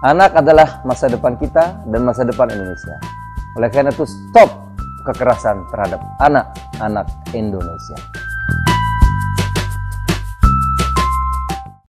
Anak adalah masa depan kita dan masa depan Indonesia. Oleh karena itu, stop kekerasan terhadap anak-anak Indonesia.